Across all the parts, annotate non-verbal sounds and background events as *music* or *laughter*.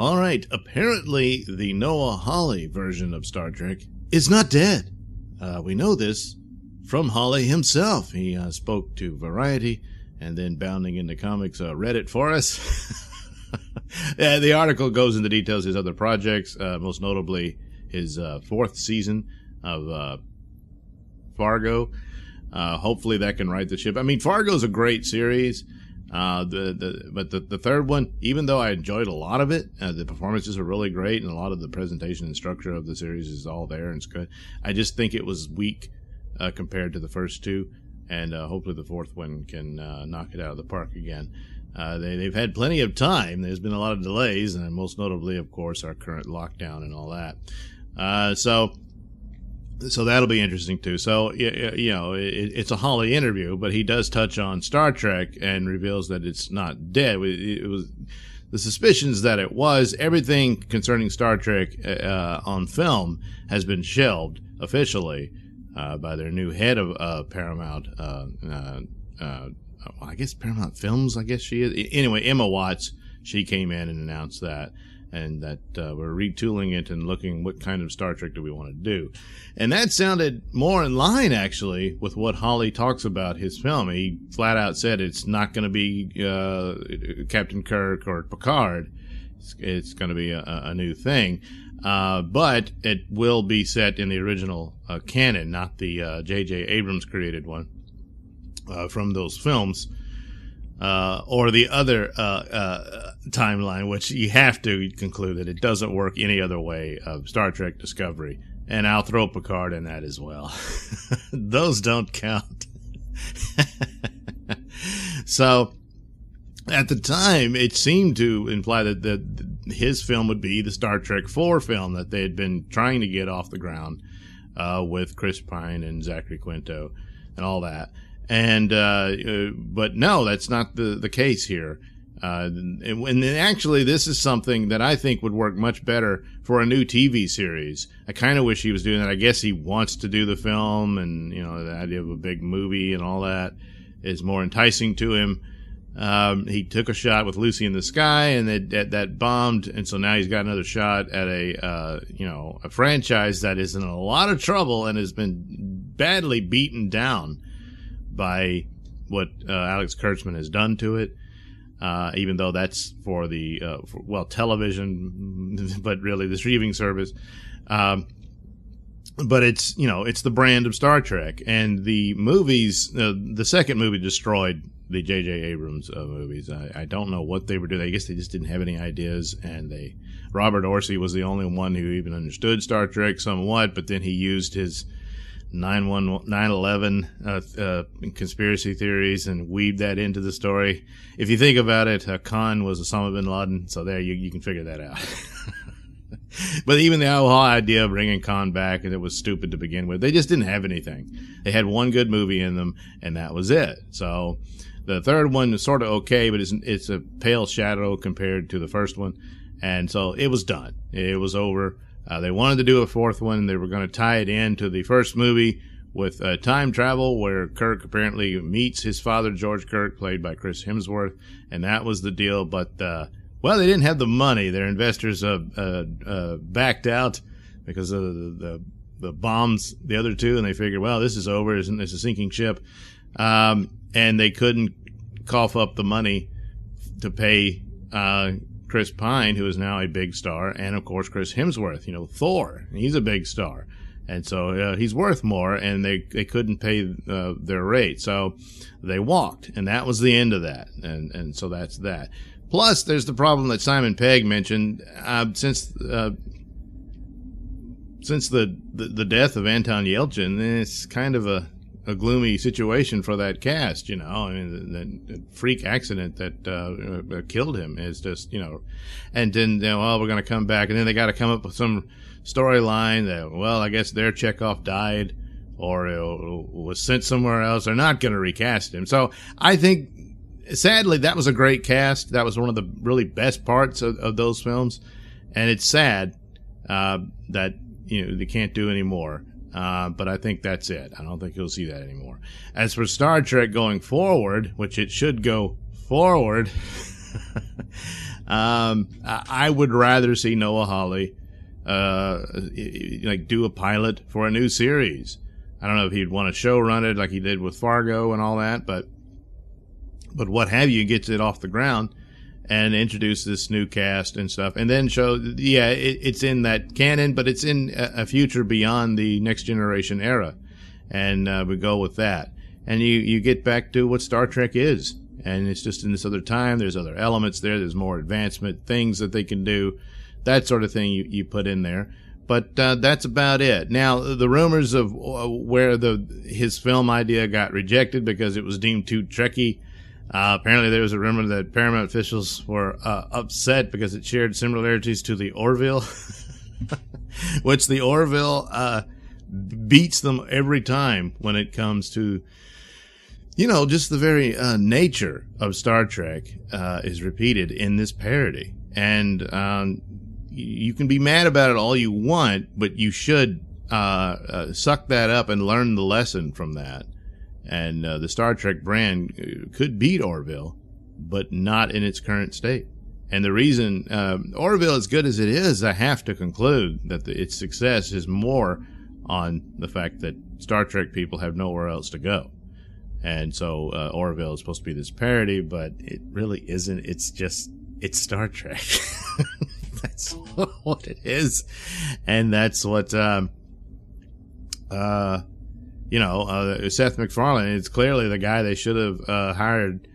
All right, apparently the Noah Hawley version of Star Trek is not dead. Uh, we know this from Hawley himself. He uh, spoke to Variety and then bounding into comics, uh, read it for us. yeah, *laughs* the article goes into details his other projects, uh, most notably his uh, fourth season of uh, Fargo. Uh, hopefully that can right the ship. I mean, Fargo's a great series. Uh, the, the but the, the third one, even though I enjoyed a lot of it, uh, the performances are really great, and a lot of the presentation and structure of the series is all there and it's good. I just think it was weak uh, compared to the first two, and uh, hopefully the fourth one can uh, knock it out of the park again. Uh, they, they've had plenty of time. There's been a lot of delays, and most notably, of course, our current lockdown and all that. Uh, so, so that'll be interesting too. So, you know, it's a Hawley interview, but he does touch on Star Trek and reveals that it's not dead. It was the suspicions that it was. Everything concerning Star Trek uh, on film has been shelved officially uh, by their new head of uh, Paramount. Uh, uh, uh, I guess Paramount Films. I guess she is. Anyway, Emma Watts. She came in and announced that, and that we're retooling it and looking what kind of Star Trek do we want to do, and that sounded more in line actually with what Hawley talks about his film. He flat out said it's not going to be Captain Kirk or Picard. It's, it's going to be a, a new thing. Uh, but it will be set in the original uh, canon, not the J.J. Uh, Abrams created one uh, from those films, uh, or the other timeline, which you have to conclude that it doesn't work any other way of Star Trek Discovery. And I'll throw Picard in that as well. *laughs* those don't count. *laughs* so at the time, it seemed to imply that, that his film would be the Star Trek 4 film that they had been trying to get off the ground uh, with Chris Pine and Zachary Quinto and all that. And uh, uh, but no, that's not the the case here. Uh, and, and, actually, this is something that I think would work much better for a new TV series. I kind of wish he was doing that. I guess he wants to do the film, and you know, the idea of a big movie and all that is more enticing to him. Um, he took a shot with Lucy in the Sky, and that, that, that bombed, and so now he's got another shot at a uh, you know a franchise that is in a lot of trouble and has been badly beaten down by what uh, Alex Kurtzman has done to it. Uh, even though that's for the uh, for, well television, *laughs* but really the streaming service. Um, but it's you know it's the brand of Star Trek, and the movies. Uh, the second movie destroyed the J.J. Abrams uh, movies. I, I, don't know what they were doing. I guess they just didn't have any ideas, and they Robert Orci was the only one who even understood Star Trek somewhat. But then he used his 9-11 uh, uh, conspiracy theories and weave that into the story. If you think about it, uh, Khan was Osama bin Laden, so there you you can figure that out. *laughs* but even the whole idea of bringing Khan back, and it was stupid to begin with. They just didn't have anything. They had one good movie in them, and that was it. So the third one is sort of okay, but it's it's a pale shadow compared to the first one, and so it was done. It was over. Uh, they wanted to do a fourth one. They were going to tie it in to the first movie with uh, time travel, where Kirk apparently meets his father, George Kirk, played by Chris Hemsworth, and that was the deal. But uh, well, they didn't have the money. Their investors uh, uh, uh, backed out because of the, the, the bombs, the other two, and they figured, well, this is over. It's, it's a sinking ship. Um, and they couldn't cough up the money to pay uh, Chris Pine, who is now a big star, and of course Chris Hemsworth. You know, Thor, he's a big star, and so uh, he's worth more. And they they couldn't pay uh, their rate, so they walked, and that was the end of that. And and so that's that. Plus, there's the problem that Simon Pegg mentioned. Uh, since uh, since the, the, the death of Anton Yelchin, it's kind of a a gloomy situation for that cast. You know, I mean, the, the freak accident that uh, uh, killed him is just you know, and then you know, well, we're going to come back, and then they got to come up with some storyline that well, I guess their Chekhov died or was sent somewhere else. They're not going to recast him. So I think, sadly, that was a great cast. That was one of the really best parts of, of those films, and it's sad uh, that you know they can't do anymore. Uh, but I think that's it. I don't think you'll see that anymore. As for Star Trek going forward, which it should go forward, *laughs* Um, I would rather see Noah Hawley, uh, like do a pilot for a new series. I don't know if he'd want to show run it like he did with Fargo and all that, but but what have you gets it off the ground and introduce this new cast and stuff, and then show yeah it, it's in that canon, but it's in a, future beyond the next generation era, and uh, we go with that, and you you get back to what Star Trek is, and it's just in this other time. There's other elements there. There's more advancement, things that they can do, that sort of thing you you put in there but uh, that's about it. Now, the rumors of uh, where the his film idea got rejected because it was deemed too Trekky. Uh, apparently, there was a rumor that Paramount officials were uh, upset because it shared similarities to the Orville, *laughs* which the Orville uh, beats them every time when it comes to, you know, just the very uh, nature of Star Trek is repeated in this parody. And um, you can be mad about it all you want, but you should uh, uh, suck that up and learn the lesson from that. And uh, the Star Trek brand uh, could beat Orville, but not in its current state. And the reason um, Orville, as good as it is, I have to conclude that the, its success is more on the fact that Star Trek people have nowhere else to go. And so uh, Orville is supposed to be this parody, but it really isn't. It's just, it's Star Trek. *laughs* that's *laughs* what it is, and that's what um, uh, you know. Uh, Seth MacFarlane is clearly the guy they should have uh, hired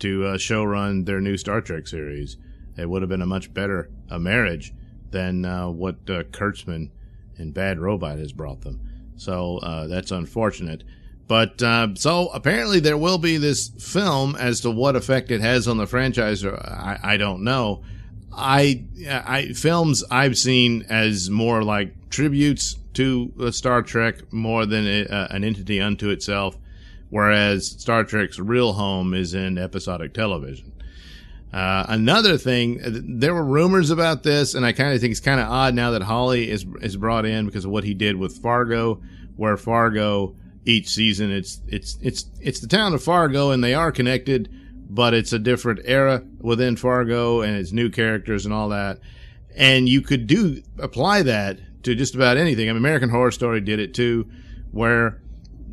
to uh, show run their new Star Trek series. It would have been a much better a marriage than uh, what uh, Kurtzman and Bad Robot has brought them. So uh, that's unfortunate. But uh, so apparently there will be this film as to what effect it has on the franchise. I, I don't know. I, I films I've seen as more like tributes to Star Trek more than a, uh, an entity unto itself, whereas Star Trek's real home is in episodic television. Uh, another thing, there were rumors about this, and I kind of think it's kind of odd now that Hawley is is brought in because of what he did with Fargo, where Fargo each season it's it's it's it's the town of Fargo, and they are connected but it's a different era within Fargo and it's new characters and all that. And you could do apply that to just about anything. I mean, American Horror Story did it too, where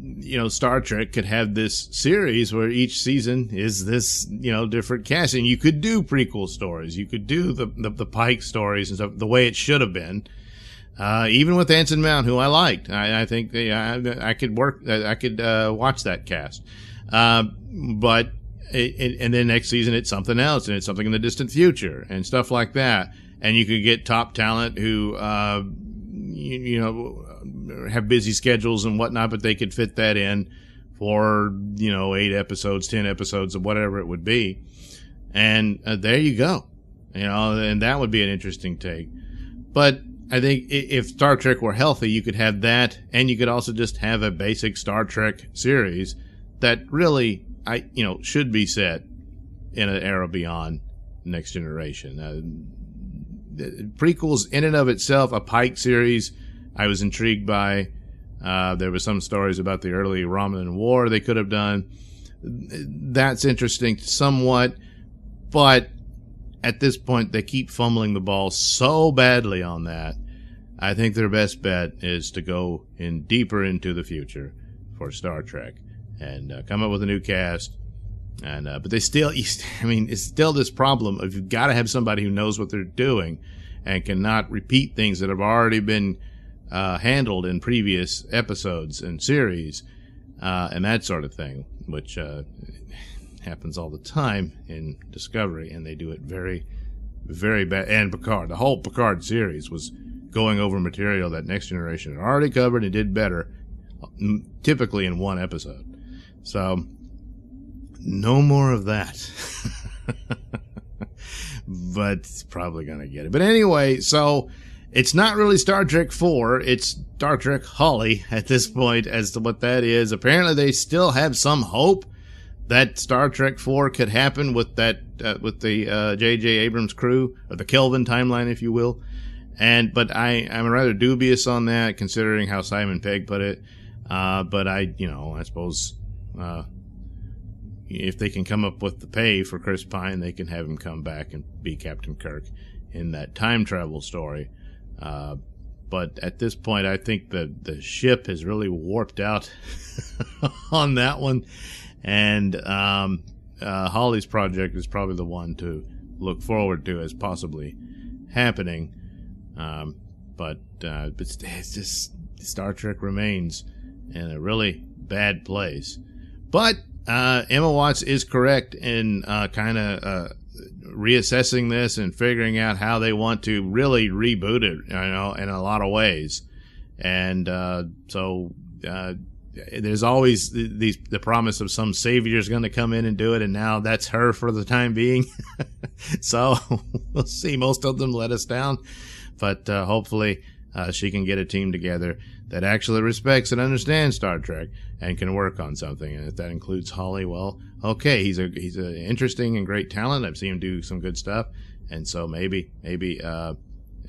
you know Star Trek could have this series where each season is this you know different casting. You could do prequel stories. You could do the the, the Pike stories and stuff the way it should have been. Uh, even with Anson Mount, who I liked, I, I think yeah, I, I, could work. I could uh, watch that cast. Uh, but it, and then next season it's something else and it's something in the distant future and stuff like that. And you could get top talent who, uh, you, you, know, have busy schedules and whatnot, but they could fit that in for, you know, eight episodes, 10 episodes or whatever it would be. And uh, there you go. You know, and that would be an interesting take. But I think if Star Trek were healthy, you could have that, and you could also just have a basic Star Trek series that really I you know should be set in an era beyond next generation. Uh, prequels in and of itself, a Pike series, I was intrigued by. Uh, there were some stories about the early Romulan War they could have done. That's interesting somewhat, but at this point they keep fumbling the ball so badly on that. I think their best bet is to go in deeper into the future for Star Trek and uh, come up with a new cast. And uh, but they still, *laughs* I mean, it's still this problem of you've got to have somebody who knows what they're doing and cannot repeat things that have already been uh, handled in previous episodes and series uh, and that sort of thing, which uh, *sighs* happens all the time in Discovery, and they do it very, very bad. And Picard, the whole Picard series was going over material that Next Generation had already covered and did better, typically in one episode. So, no more of that. *laughs* but it's probably going to get it. But anyway, so it's not really Star Trek 4, it's Star Trek Hawley at this point as to what that is. Apparently, they still have some hope that Star Trek 4 could happen with that uh, with the J.J. Uh, Abrams crew, or the Kelvin timeline, if you will. And but I I'm rather dubious on that, considering how Simon Pegg put it. Uh, but I, you know, I suppose uh, if they can come up with the pay for Chris Pine, they can have him come back and be Captain Kirk in that time travel story. Uh, but at this point, I think the the ship has really warped out *laughs* on that one, and um, uh, Hawley's project is probably the one to look forward to as possibly happening. Um, but uh, it's just Star Trek remains in a really bad place. But uh, Emma Watts is correct in uh, kind of uh, reassessing this and figuring out how they want to really reboot it, you know, in a lot of ways. And uh, so uh, there's always the, the, the promise of some savior is going to come in and do it, and now that's her for the time being. *laughs* so *laughs* we'll see. Most of them let us down, but uh, hopefully uh, she can get a team together that actually respects and understands Star Trek and can work on something. And if that includes Hawley, well, okay, he's a he's an interesting and great talent. I've seen him do some good stuff, and so maybe maybe uh,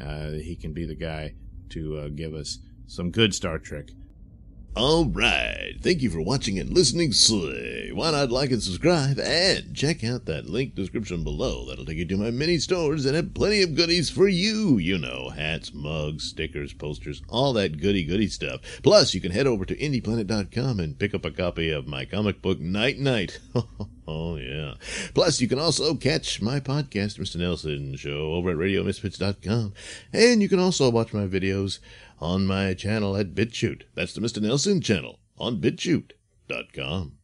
uh, he can be the guy to uh, give us some good Star Trek all right. Thank you for watching and listening. Slay. Why not like and subscribe and check out that link description below. That'll take you to my mini stores and have plenty of goodies for you. You know, hats, mugs, stickers, posters, all that goody goody stuff. Plus, you can head over to indyplanet.com and pick up a copy of my comic book Night Knight. *laughs* oh yeah. Plus, you can also catch my podcast, Mr. Nailsin Show, over at RadioMisfits.com. And you can also watch my videos on my channel at BitChute. That's the Mr. Nailsin channel on BitChute.com.